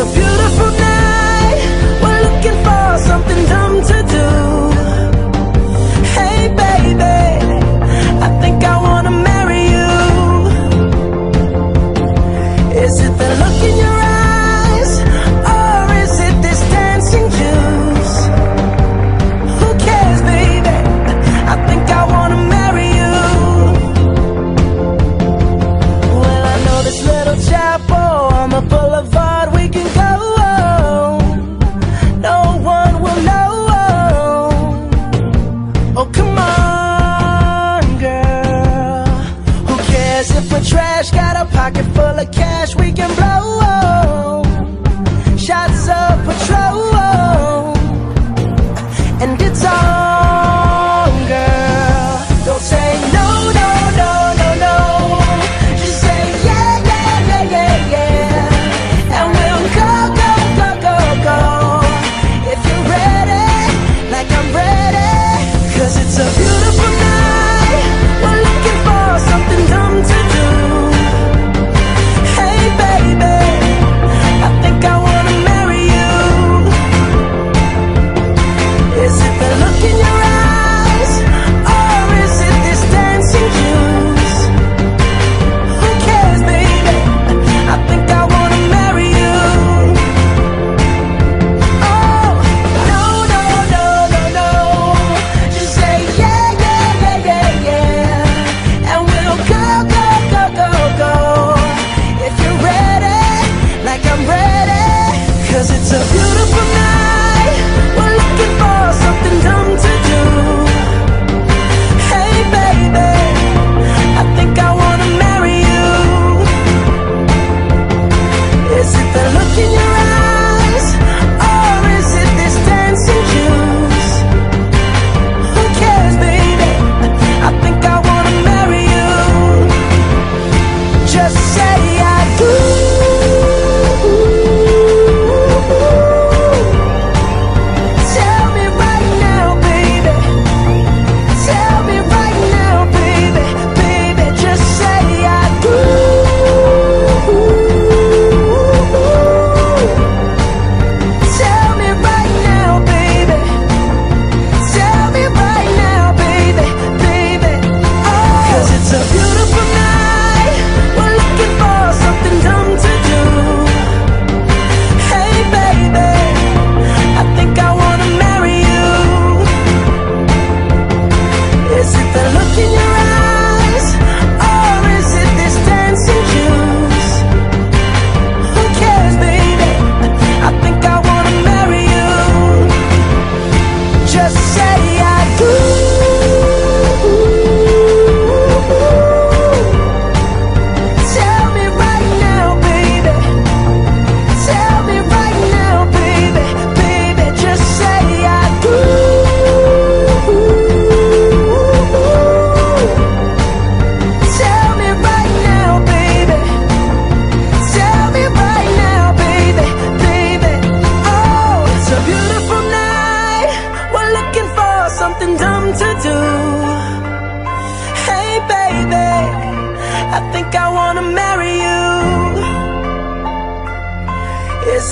a beautiful night.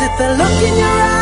Wanna. Is it the look in your eyes?